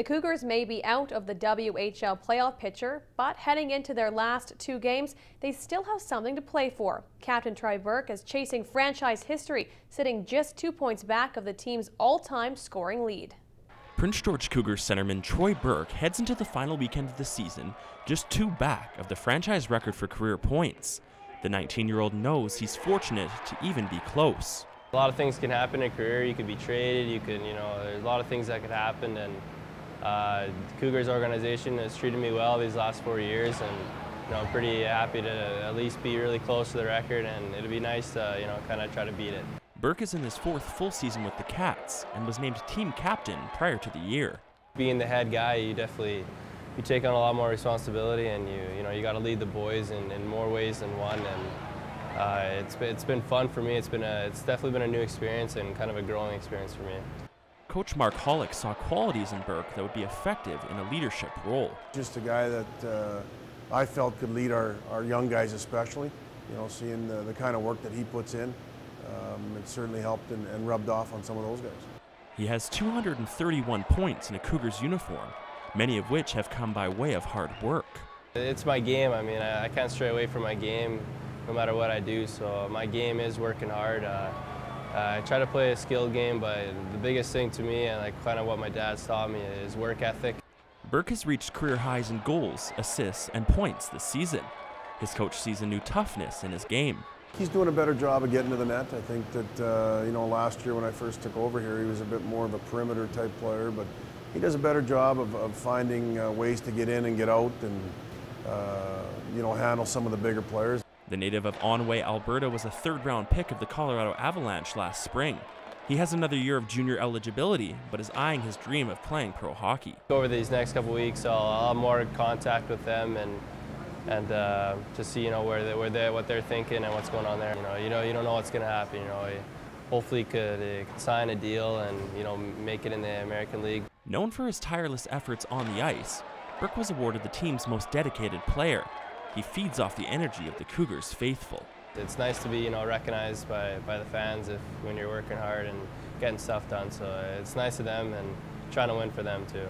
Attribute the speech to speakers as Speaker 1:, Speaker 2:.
Speaker 1: The Cougars may be out of the WHL playoff picture, but heading into their last two games, they still have something to play for. Captain Troy Bourke is chasing franchise history, sitting just two points back of the team's all-time scoring lead.
Speaker 2: Prince George Cougars centerman Troy Bourke heads into the final weekend of the season just two back of the franchise record for career points. The 19-year-old knows he's fortunate to even be close.
Speaker 3: A lot of things can happen in a career. You could be traded. You can, you know, there's a lot of things that could happen, and uh, the Cougars organization has treated me well these last four years, and you know, I'm pretty happy to at least be really close to the record, and it'd be nice to you know kind of try to beat it.
Speaker 2: Bourke is in his fourth full season with the Cats and was named team captain prior to the year.
Speaker 3: Being the head guy, you definitely you take on a lot more responsibility, and you you know you got to lead the boys in, in more ways than one, and uh, it's been, it's been fun for me. It's been a, it's definitely been a new experience and kind of a growing experience for me.
Speaker 2: Coach Mark Holick saw qualities in Bourke that would be effective in a leadership role.
Speaker 4: Just a guy that uh, I felt could lead our, our young guys especially. You know, seeing the, the kind of work that he puts in, um, it certainly helped and, and rubbed off on some of those guys.
Speaker 2: He has 231 points in a Cougars uniform, many of which have come by way of hard work.
Speaker 3: It's my game. I mean, I, I can't stray away from my game no matter what I do, so my game is working hard. Uh, uh, I try to play a skilled game, but the biggest thing to me and like kind of what my dad taught me is work ethic.
Speaker 2: Bourke has reached career highs in goals, assists, and points this season. His coach sees a new toughness in his game.
Speaker 4: He's doing a better job of getting to the net. I think that, uh, you know, last year when I first took over here, he was a bit more of a perimeter type player, but he does a better job of, of finding uh, ways to get in and get out and, uh, you know, handle some of the bigger players.
Speaker 2: The native of Onoway, Alberta was a third round pick of the Colorado Avalanche last spring. He has another year of junior eligibility, but is eyeing his dream of playing pro hockey.
Speaker 3: Over these next couple weeks, I'll, I'll, have more contact with them and and uh, to see you know where they, where they what they're thinking and what's going on there. You know, you know, you don't know what's going to happen. You know, hopefully could, could sign a deal and you know make it in the American League.
Speaker 2: Known for his tireless efforts on the ice, Bourke was awarded the team's most dedicated player he feeds off the energy of the Cougars faithful.
Speaker 3: It's nice to be, you know, recognized by, by the fans if when you're working hard and getting stuff done. So uh, it's nice of them and trying to win for them too.